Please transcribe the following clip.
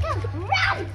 Go, run!